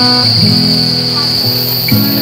Thank you.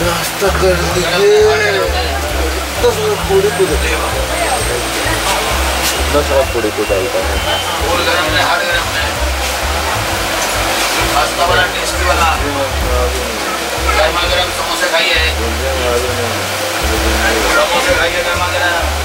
नाश्ता कर लीजिए दस पूरी को दे दस और पूरी को डालता है पास्ता वाला टेस्टी वाला गर्मा गर्म समोसे खाइए समोसे खाइए गर्मा गर्म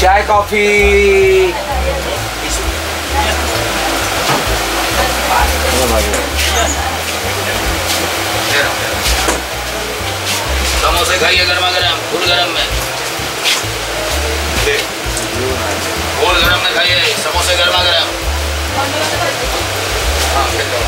चाय कॉफ़ी। समोसे खाइए गर्मा गर्म फूल गरम में। फूल गरम में खाइए समोसे गर्मा गर्म हाँ, करो।